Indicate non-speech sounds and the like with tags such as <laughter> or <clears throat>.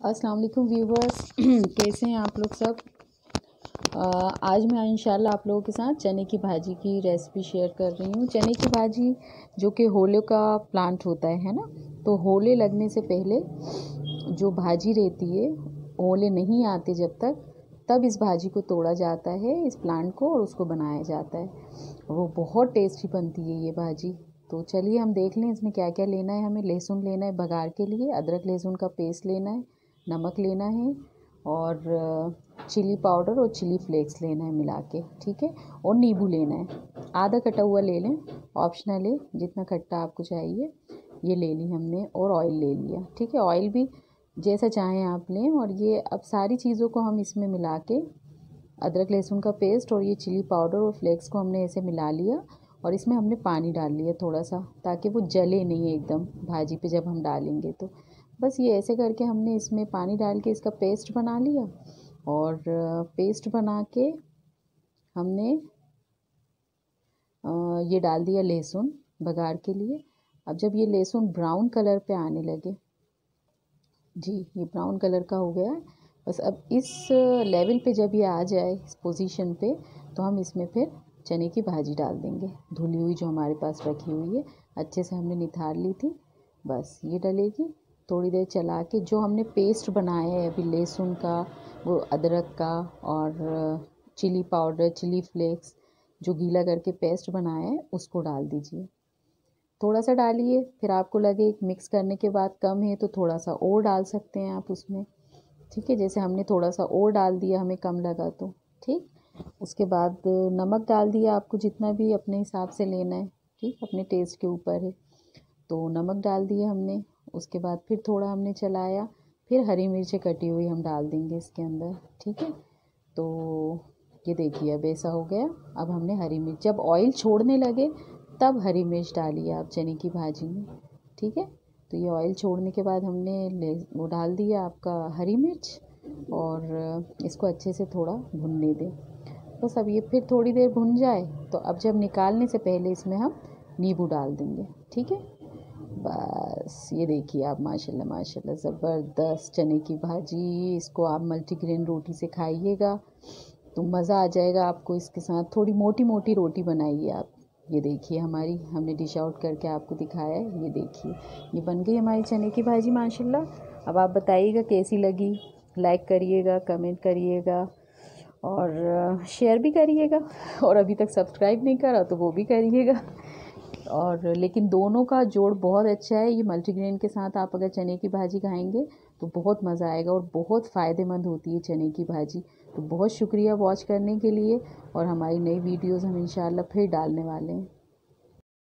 अस्सलाम वालेकुम व्यूवर्स <clears throat> कैसे हैं आप लोग सब? आ, आज मैं इंशाल्लाह आप लोगों के साथ चने की भाजी की रेसिपी शेयर कर रही हूँ। चने की भाजी जो कि होले का प्लांट होता है है ना? तो होले लगने से पहले जो भाजी रहती है होले नहीं आते जब तक तब इस भाजी को तोड़ा जाता है इस प्लांट को और उसको बनाया जाता है। वो बहुत टेस्टी बनती है ये भाजी। तो चलिए हम देख लें इसमें क्या क्या लेना है हमें। लहसुन लेना है बघार के लिए अदरक लहसुन का पेस्ट लेना है। नमक लेना है और चिली पाउडर और चिली फ्लेक्स लेना है मिला के, ठीक है? और नींबू लेना है। आधा कटा हुआ ले लें, ऑप्शनल है, जितना खट्टा आपको चाहिए, ये ले ली हमने और ऑयल ले लिया, ठीक है? ऑयल भी जैसा चाहें आप लें और ये अब सारी चीज़ों को हम इसमें मिला के, अदरक, लहसुन का पेस्ट और ये चिली पाउडर और फ्लेक्स को हमने ऐसे मिला लिया और इसमें हमने पानी डाल लिया थोड़ा सा, ताकि वो जले नहीं एकदम, भाजी पे जब हम डालेंगे तो। बस ये ऐसे करके हमने इसमें पानी डाल के इसका पेस्ट बना लिया और पेस्ट बना के हमने ये डाल दिया लहसुन बघार के लिए। अब जब ये लहसुन ब्राउन कलर पे आने लगे, जी, ये ब्राउन कलर का हो गया। बस अब इस लेवल पे जब ये आ जाए, इस पोजीशन पे तो हम इसमें फिर चने की भाजी डाल देंगे। धुली हुई जो हमारे पास रखी हुई है, अच्छे से हमने निथार ली थी, बस ये डलेगी। थोड़ी देर चला के जो हमने पेस्ट बनाया है अभी लहसुन का, वो अदरक का और चिली पाउडर चिली फ्लेक्स जो गीला करके पेस्ट बनाया है, उसको डाल दीजिए। थोड़ा सा डालिए, फिर आपको लगे मिक्स करने के बाद कम है तो थोड़ा सा और डाल सकते हैं आप उसमें। ठीक है, जैसे हमने थोड़ा सा और डाल दिया, हमें कम लगा तो। ठीक? उसके बाद नमक डाल दिया आपको जितना भी अपने हिसाब से लेना है। ठीक? अपने टेस्ट के ऊपर है। तो नमक डाल दिया हमने। उसके बाद फिर थोड़ा हमने चलाया, फिर हरी मिर्चें कटी हुई हम डाल देंगे इसके अंदर, ठीक है? तो ये देखिए, अब ऐसा हो गया। अब हमने हरी मिर्च, जब ऑयल छोड़ने लगे, तब हरी मिर्च डाली आप चने की भाजी में, ठीक है? तो ये ऑयल छोड़ने के बाद हमने वो डाल दिया आपका हरी मिर्च और इसको अच्छे से थोड़ा भुनने दें। बस अब ये फिर थोड़ी देर भुन जाए तो अब जब निकालने से पहले इसमें हम नींबू डाल देंगे, ठीक है? बस, ये देखिए आप, माशाल्लाह माशाल्लाह, ज़बरदस्त चने की भाजी। इसको आप मल्टीग्रेन रोटी से खाइएगा तो मज़ा आ जाएगा आपको इसके साथ। थोड़ी मोटी मोटी रोटी बनाइए आप। ये देखिए हमारी, हमने डिश आउट करके आपको दिखाया है। ये देखिए, ये बन गई हमारी चने की भाजी, माशाल्लाह। अब आप बताइएगा कैसी लगी। लाइक करिएगा, कमेंट करिएगा और शेयर भी करिएगा। और अभी तक सब्सक्राइब नहीं करा तो वो भी करिएगा। और लेकिन दोनों का जोड़ बहुत अच्छा है। ये मल्टीग्रेन के साथ आप अगर चने की भाजी खाएँगे तो बहुत मज़ा आएगा और बहुत फ़ायदेमंद होती है चने की भाजी। तो बहुत शुक्रिया वॉच करने के लिए और हमारी नई वीडियोज़ हम इन फिर डालने वाले हैं।